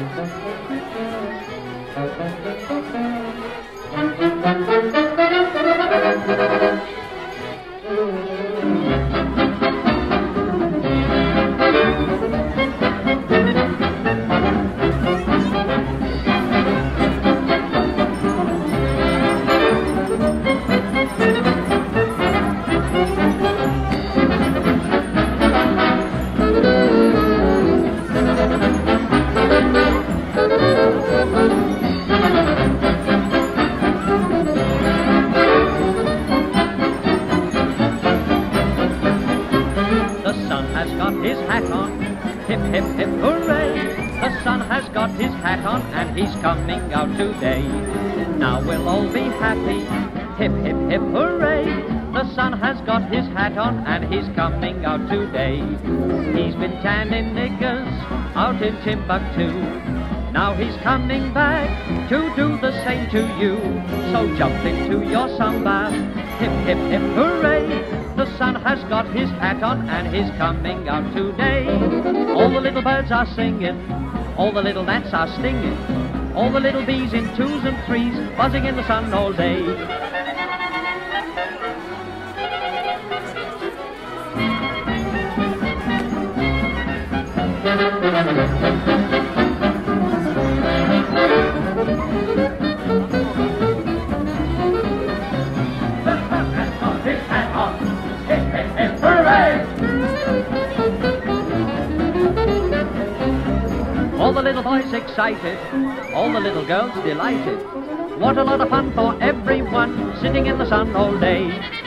Thank you. The sun has got his hat on, hip hip hip hooray! The sun has got his hat on and he's coming out today. Now we'll all be happy, hip hip hip hooray! The sun has got his hat on and he's coming out today. He's been tanning niggers out in Timbuktu. Now he's coming back to do the same to you. So jump into your samba. Hip, hip, hip, hooray! The sun has got his hat on and he's coming out today. All the little birds are singing, all the little gnats are stinging, all the little bees in twos and threes buzzing in the sun all day. All the little boys excited, all the little girls delighted. What a lot of fun for everyone sitting in the sun all day.